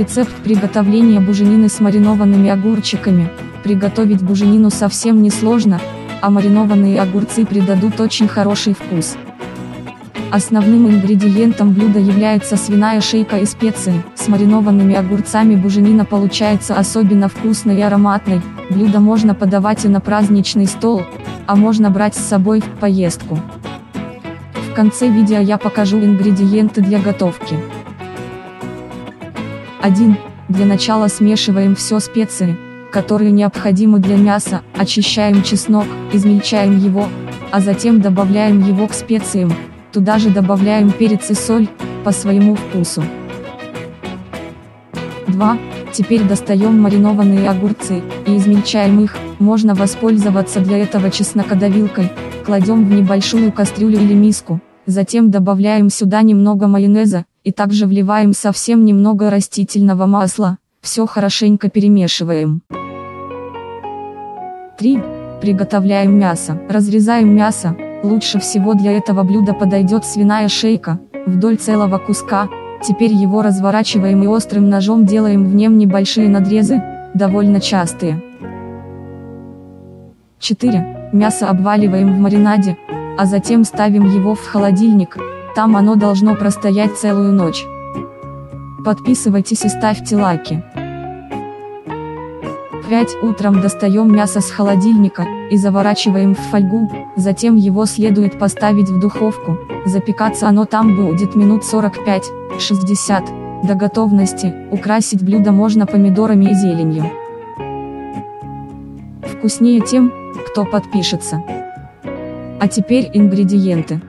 Рецепт приготовления буженины с маринованными огурчиками. Приготовить буженину совсем не сложно, а маринованные огурцы придадут очень хороший вкус. Основным ингредиентом блюда является свиная шейка и специи. С маринованными огурцами буженина получается особенно вкусной и ароматной. Блюдо можно подавать и на праздничный стол, а можно брать с собой в поездку. В конце видео я покажу ингредиенты для готовки. 1. Для начала смешиваем все специи, которые необходимы для мяса, очищаем чеснок, измельчаем его, а затем добавляем его к специям, туда же добавляем перец и соль, по своему вкусу. 2. Теперь достаем маринованные огурцы, и измельчаем их, можно воспользоваться для этого чеснокодавилкой, кладем в небольшую кастрюлю или миску, затем добавляем сюда немного майонеза, и также вливаем совсем немного растительного масла, все хорошенько перемешиваем. 3. Приготовляем мясо. Разрезаем мясо, лучше всего для этого блюда подойдет свиная шейка, вдоль целого куска, теперь его разворачиваем и острым ножом делаем в нем небольшие надрезы, довольно частые. 4. Мясо обваливаем в маринаде, а затем ставим его в холодильник, там оно должно простоять целую ночь. Подписывайтесь и ставьте лайки. 5. Утром достаем мясо с холодильника, и заворачиваем в фольгу, затем его следует поставить в духовку, запекаться оно там будет минут 45-60, до готовности, украсить блюдо можно помидорами и зеленью. Вкуснее тем, кто подпишется. А теперь ингредиенты.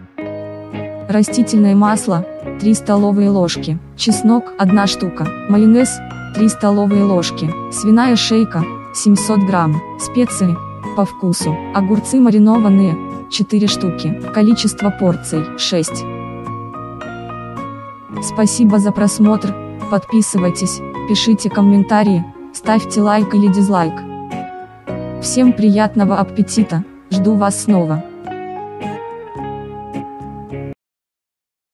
Растительное масло, 3 столовые ложки, чеснок, 1 штука, майонез, 3 столовые ложки, свиная шейка, 700 грамм, специи, по вкусу, огурцы маринованные, 4 штуки, количество порций, 6. Спасибо за просмотр, подписывайтесь, пишите комментарии, ставьте лайк или дизлайк. Всем приятного аппетита, жду вас снова.